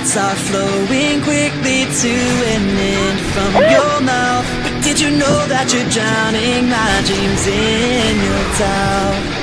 thoughts are flowing quickly to an end from your mouth. But did you know that you're drowning my dreams in your doubt?